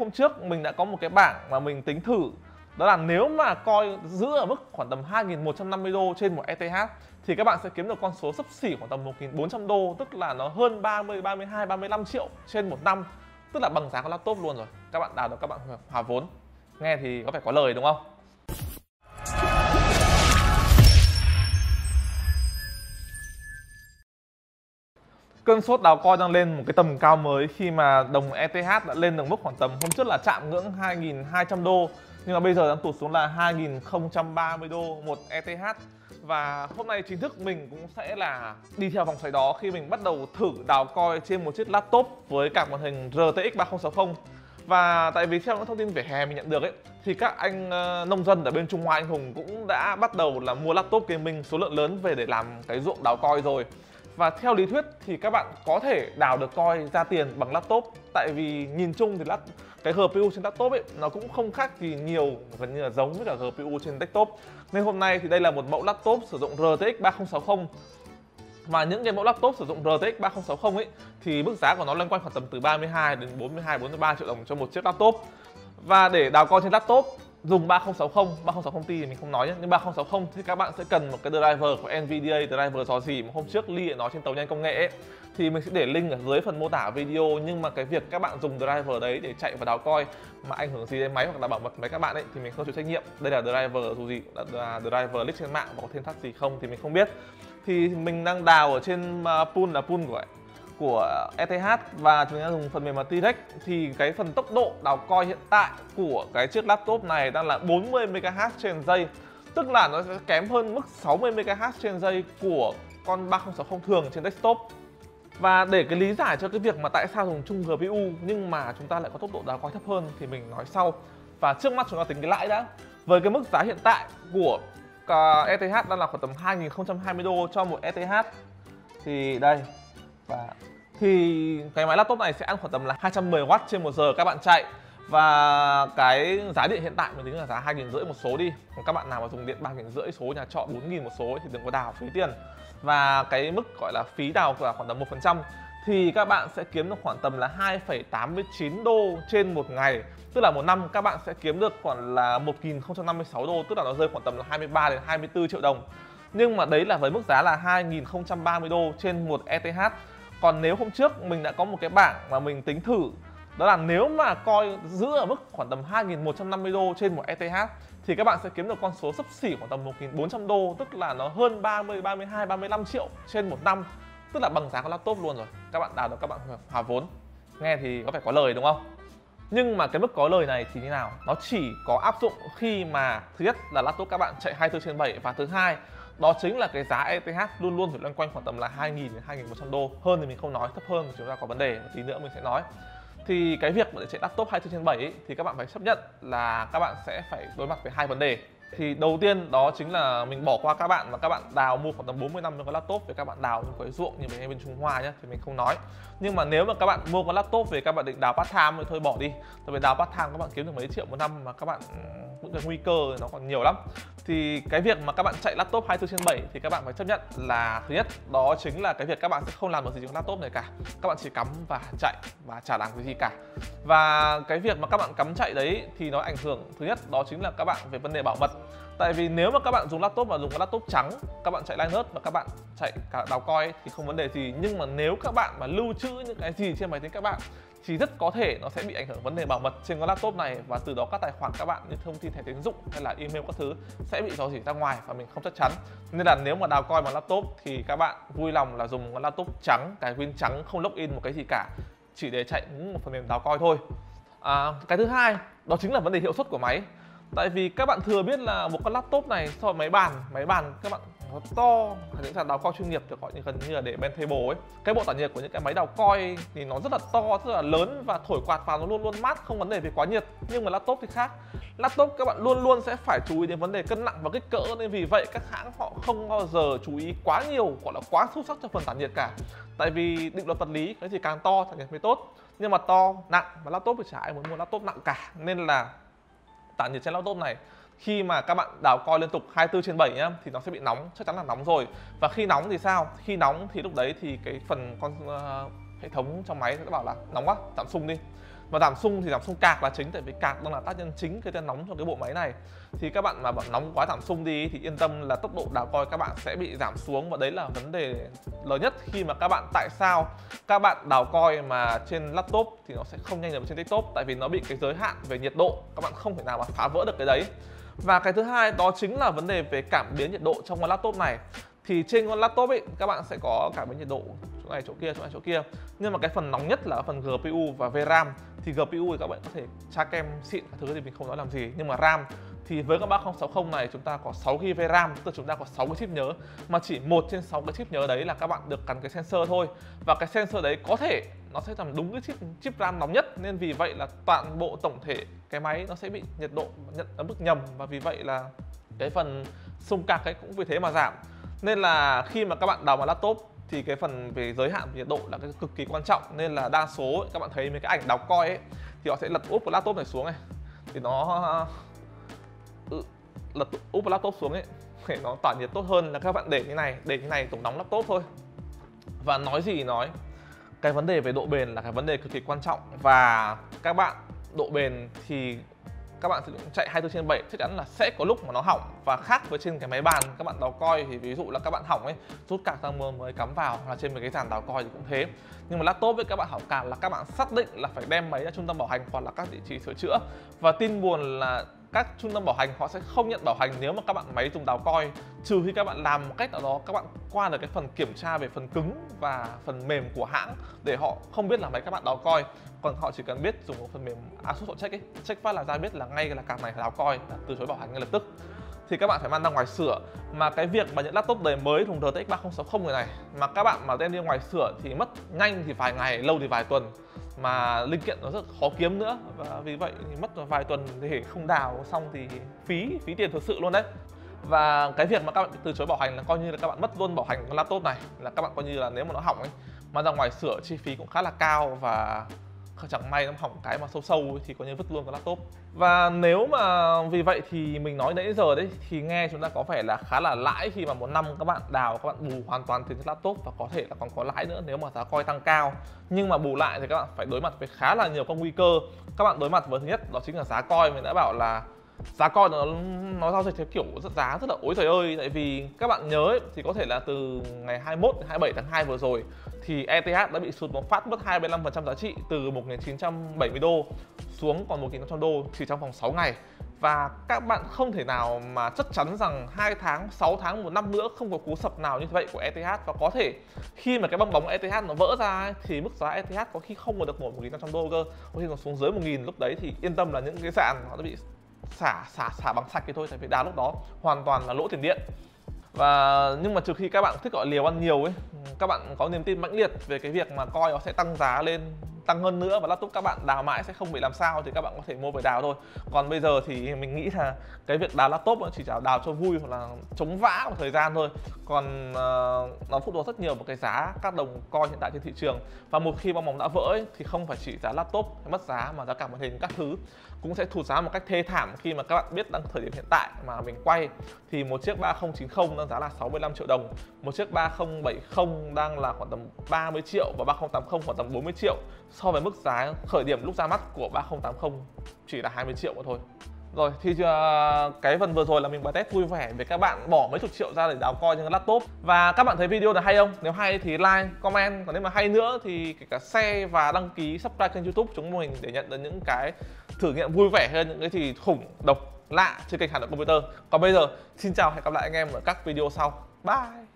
hôm trước mình đã có một cái bảng mà mình tính thử. Đó là nếu mà coi giữ ở mức khoảng tầm 2.150 đô trên một ETH thì các bạn sẽ kiếm được con số sấp xỉ khoảng tầm 1.400 đô tức là nó hơn 30, 32, 35 triệu trên một năm tức là bằng giá của laptop luôn rồi. Các bạn đào được các bạn hòa vốn. Nghe thì có phải có lời đúng không? Cơn sốt đào coi đang lên một cái tầm cao mới khi mà đồng ETH đã lên được mức khoảng tầm hôm trước là chạm ngưỡng 2.200 đô nhưng mà bây giờ đang tụt xuống là 2.030 đô một ETH và hôm nay chính thức mình cũng sẽ là đi theo vòng xoáy đó khi mình bắt đầu thử đào coi trên một chiếc laptop với cả màn hình RTX 3060 và tại vì theo những thông tin về hè mình nhận được ấy thì các anh uh, nông dân ở bên Trung Hoa anh hùng cũng đã bắt đầu là mua laptop gaming số lượng lớn về để làm cái ruộng đào coi rồi và theo lý thuyết thì các bạn có thể đào được coi ra tiền bằng laptop. Tại vì nhìn chung thì lap cái GPU trên laptop ấy, nó cũng không khác gì nhiều, gần như là giống với cả GPU trên desktop. Nên hôm nay thì đây là một mẫu laptop sử dụng RTX 3060 và những cái mẫu laptop sử dụng RTX 3060 ấy, thì mức giá của nó loanh quanh khoảng tầm từ 32 đến 42 43 triệu đồng cho một chiếc laptop. Và để đào coi trên laptop dùng 3060, 3060 Ti thì mình không nói nhé, nhưng 3060 thì các bạn sẽ cần một cái driver của nvda driver dò gì mà hôm trước Ly đã nói trên tàu nhanh công nghệ ấy. Thì mình sẽ để link ở dưới phần mô tả video nhưng mà cái việc các bạn dùng driver đấy để chạy và đào coi mà ảnh hưởng gì đến máy hoặc là bảo mật máy các bạn ấy thì mình không chịu trách nhiệm. Đây là driver dù gì là driver leak trên mạng và có thêm thắt gì không thì mình không biết. Thì mình đang đào ở trên à, pool là pool của của ETH và chúng ta dùng phần mềm là T-Rex, thì cái phần tốc độ đào coi hiện tại của cái chiếc laptop này đang là 40 MHz trên giây, tức là nó sẽ kém hơn mức 60 MHz trên giây của con 3060 thường trên desktop. Và để cái lý giải cho cái việc mà tại sao dùng chung GPU nhưng mà chúng ta lại có tốc độ đào coi thấp hơn thì mình nói sau. Và trước mắt chúng ta tính cái lãi đã. Với cái mức giá hiện tại của ETH đang là khoảng tầm 2020 đô cho một ETH thì đây và thì cái máy laptop này sẽ ăn khoảng tầm là 210W trên một giờ các bạn chạy. Và cái giá điện hiện tại mình tính là giá 2 rưỡi một số đi. Còn các bạn nào mà dùng điện 3 rưỡi số nhà trọ 4 nghìn một số thì đừng có đào phí tiền. Và cái mức gọi là phí đào là khoảng tầm 1% thì các bạn sẽ kiếm được khoảng tầm là 2,89 đô trên một ngày. Tức là một năm các bạn sẽ kiếm được khoảng là 1.056 đô. Tức là nó rơi khoảng tầm là 23 đến 24 triệu đồng. Nhưng mà đấy là với mức giá là 2.030 đô trên một ETH còn nếu hôm trước mình đã có một cái bảng mà mình tính thử đó là nếu mà coi giữ ở mức khoảng tầm 2.150 đô trên một ETH thì các bạn sẽ kiếm được con số sấp xỉ khoảng tầm 1.400 đô tức là nó hơn 30, 32, 35 triệu trên một năm tức là bằng giá của laptop luôn rồi. Các bạn đào được các bạn hòa vốn. Nghe thì có phải có lời đúng không? Nhưng mà cái mức có lời này thì như nào? Nó chỉ có áp dụng khi mà thứ nhất là laptop các bạn chạy 24 trên 7 và thứ hai đó chính là cái giá ETH luôn luôn phải loanh quanh khoảng tầm là 2.000 đến 2.100 đô. Hơn thì mình không nói thấp hơn thì chúng ta có vấn đề một tí nữa mình sẽ nói. Thì cái việc mà để chạy laptop 24 trên 7 ấy, thì các bạn phải chấp nhận là các bạn sẽ phải đối mặt với hai vấn đề. Thì đầu tiên đó chính là mình bỏ qua các bạn mà các bạn đào mua khoảng tầm 40 năm cho cái laptop về các bạn đào những cái ruộng như mình bên Trung Hoa nhé thì mình không nói. Nhưng mà nếu mà các bạn mua con laptop về các bạn định đào part time thì thôi bỏ đi. Tại vì đào part time các bạn kiếm được mấy triệu một năm mà các bạn những cái nguy cơ nó còn nhiều lắm. Thì cái việc mà các bạn chạy laptop 24 trên 7 thì các bạn phải chấp nhận là thứ nhất, đó chính là cái việc các bạn sẽ không làm được gì trong laptop này cả. Các bạn chỉ cắm và chạy và chả làm cái gì cả. Và cái việc mà các bạn cắm chạy đấy thì nó ảnh hưởng, thứ nhất, đó chính là các bạn về vấn đề bảo mật. Tại vì nếu mà các bạn dùng laptop mà dùng cái laptop trắng, các bạn chạy Linux và các bạn chạy cả đào coi thì không vấn đề gì. Nhưng mà nếu các bạn mà lưu trữ những cái gì trên máy tính các bạn thì rất có thể nó sẽ bị ảnh hưởng vấn đề bảo mật trên con laptop này và từ đó các tài khoản các bạn như thông tin thẻ tín dụng hay là email các thứ sẽ bị dò dỉ ra ngoài và mình không chắc chắn. Nên là nếu mà đào coi bằng laptop thì các bạn vui lòng là dùng con laptop trắng cái win trắng không login một cái gì cả chỉ để chạy một phần mềm đào coi thôi. À, cái thứ hai đó chính là vấn đề hiệu suất của máy. Tại vì các bạn thừa biết là một con laptop này so với máy bàn máy bàn các bạn nó to những sàn đào coi chuyên nghiệp được gọi như gần như là để bên table ấy. Cái bộ tản nhiệt của những cái máy đào coi thì nó rất là to, rất là lớn và thổi quạt vào nó luôn luôn mát, không vấn đề về quá nhiệt. Nhưng mà laptop thì khác. Laptop các bạn luôn luôn sẽ phải chú ý đến vấn đề cân nặng và kích cỡ, nên vì vậy các hãng họ không bao giờ chú ý quá nhiều, gọi là quá sâu sắc cho phần tản nhiệt cả. Tại vì định luật vật lý, cái gì càng to, tản nhiệt mới tốt. Nhưng mà to, nặng và laptop thì chả ai muốn mua laptop nặng cả. Nên là tản nhiệt trên laptop này khi mà các bạn đào coi liên tục 24 trên 7 nhá thì nó sẽ bị nóng chắc chắn là nóng rồi. Và khi nóng thì sao? Khi nóng thì lúc đấy thì cái phần con uh, hệ thống trong máy sẽ bảo là nóng quá giảm sung đi. Và giảm sung thì giảm sung cạc là chính tại vì cạc đang là tác nhân chính gây ra nóng cho cái bộ máy này. Thì các bạn mà bảo nóng quá giảm sung đi thì yên tâm là tốc độ đào coi các bạn sẽ bị giảm xuống. Và đấy là vấn đề lớn nhất. Khi mà các bạn tại sao các bạn đào coi mà trên laptop thì nó sẽ không nhanh được trên desktop? Tại vì nó bị cái giới hạn về nhiệt độ. Các bạn không thể nào mà phá vỡ được cái đấy và cái thứ hai đó chính là vấn đề về cảm biến nhiệt độ trong con laptop này. Thì trên con laptop ấy, các bạn sẽ có cảm biến nhiệt độ chỗ này, chỗ kia, chỗ này, chỗ kia. Nhưng mà cái phần nóng nhất là phần GPU và VRAM thì GPU thì các bạn có thể tra kem xịn thứ thì mình không nói làm gì. Nhưng mà RAM, thì với các 3060 này chúng ta có 6 GB RAM, tức là chúng ta có 6 cái chip nhớ. Mà chỉ một trên 6 cái chip nhớ đấy là các bạn được gắn cái sensor thôi. Và cái sensor đấy có thể nó sẽ làm đúng cái chip chip RAM nóng nhất. Nên vì vậy là toàn bộ tổng thể cái máy nó sẽ bị nhiệt độ nhận ở mức nhầm. Và vì vậy là cái phần xung cạc ấy cũng vì thế mà giảm. Nên là khi mà các bạn đào vào laptop thì cái phần về giới hạn về nhiệt độ là cái cực kỳ quan trọng. Nên là đa số các bạn thấy mấy cái ảnh đào coi ấy thì họ sẽ lật úp của laptop này xuống này. Thì nó ừ, lật úp của laptop xuống ấy để nó tỏa nhiệt tốt hơn. Là các bạn để như này để như này tổng nóng laptop thôi. Và nói gì nói cái vấn đề về độ bền là cái vấn đề cực kỳ quan trọng. Và các bạn, độ bền thì các bạn sử dụng chạy 24 trên 7 chắc chắn là sẽ có lúc mà nó hỏng. Và khác với trên cái máy bàn, các bạn đào coi thì ví dụ là các bạn hỏng ấy, rút cạc ra mưa mới cắm vào là trên một cái dàn đào coi thì cũng thế. Nhưng mà laptop với các bạn hỏng cạc là các bạn xác định là phải đem máy ra trung tâm bảo hành hoặc là các địa chỉ sửa chữa. Và tin buồn là các trung tâm bảo hành họ sẽ không nhận bảo hành nếu mà các bạn máy dùng đào coi. Trừ khi các bạn làm một cách nào đó, các bạn qua được cái phần kiểm tra về phần cứng và phần mềm của hãng để họ không biết là máy các bạn đào coi. Còn họ chỉ cần biết dùng một phần mềm Asus họ check ấy. Check phát là ra biết là ngay là card này đào coi là từ chối bảo hành ngay lập tức thì các bạn phải mang ra ngoài sửa. Mà cái việc mà những laptop đời mới thùng RTX 3060 người này mà các bạn mà đem đi ngoài sửa thì mất nhanh thì vài ngày, lâu thì vài tuần. Mà linh kiện nó rất khó kiếm nữa, và vì vậy thì mất vài tuần để không đào xong thì phí phí tiền thực sự luôn đấy. Và cái việc mà các bạn từ chối bảo hành là coi như là các bạn mất luôn bảo hành con laptop này, là các bạn coi như là nếu mà nó hỏng ấy, mà ra ngoài sửa chi phí cũng khá là cao và chẳng may nó hỏng cái mà sâu sâu thì có như vứt luôn cái laptop. Và nếu mà vì vậy thì mình nói nãy giờ đấy, thì nghe chúng ta có vẻ là khá là lãi khi mà một năm các bạn đào, các bạn bù hoàn toàn tiền laptop và có thể là còn có lãi nữa nếu mà giá coi tăng cao. Nhưng mà bù lại thì các bạn phải đối mặt với khá là nhiều các nguy cơ. Các bạn đối mặt với thứ nhất đó chính là giá coi, mình đã bảo là giá coi nó nó giao dịch theo kiểu rất giá rất là ối trời ơi. Tại vì các bạn nhớ ấy, thì có thể là từ ngày 21 đến 27 tháng 2 vừa rồi thì ETH đã bị sụt một phát mất 25% giá trị từ 1.970 đô xuống còn 1.500 đô chỉ trong vòng 6 ngày. Và các bạn không thể nào mà chắc chắn rằng 2 tháng, 6 tháng, một năm nữa không có cú sập nào như vậy của ETH và có thể khi mà cái bong bóng ETH nó vỡ ra ấy, thì mức giá ETH có khi không còn được nổi 1.500 đô cơ. Có khi còn xuống dưới 1.000 lúc đấy thì yên tâm là những cái sàn nó đã bị xả xả xả bằng sạch thì thôi, tại vì đá lúc đó hoàn toàn là lỗ tiền điện. Và, nhưng mà trừ khi các bạn thích gọi liều ăn nhiều ấy, các bạn có niềm tin mãnh liệt về cái việc mà coi nó sẽ tăng giá lên tăng hơn nữa và laptop các bạn đào mãi sẽ không bị làm sao thì các bạn có thể mua về đào thôi. Còn bây giờ thì mình nghĩ là cái việc đào laptop chỉ là đào cho vui hoặc là chống vã một thời gian thôi. Còn uh, nó phụ thuộc rất nhiều vào cái giá các đồng coi hiện tại trên thị trường. Và một khi bong bóng đã vỡ ấy, thì không phải chỉ giá laptop mất giá mà giá cả màn hình các thứ cũng sẽ thụt giá một cách thê thảm khi mà các bạn biết đang thời điểm hiện tại mà mình quay. Thì một chiếc 3090 đang giá là 65 triệu đồng một chiếc 3070 đang là khoảng tầm 30 triệu và 3080 khoảng tầm 40 triệu so với mức giá khởi điểm lúc ra mắt của 3080 chỉ là 20 triệu mà thôi. Rồi thì uh, cái phần vừa rồi là mình bài test vui vẻ với các bạn bỏ mấy chục triệu ra để đào coi những laptop. Và các bạn thấy video này hay không? Nếu hay thì like comment. Còn nếu mà hay nữa thì kể cả share và đăng ký subscribe kênh youtube chúng mình để nhận được những cái thử nghiệm vui vẻ hơn những cái gì khủng độc lạ trên kênh Hà Nội Computer. Còn bây giờ xin chào hẹn gặp lại anh em ở các video sau. Bye!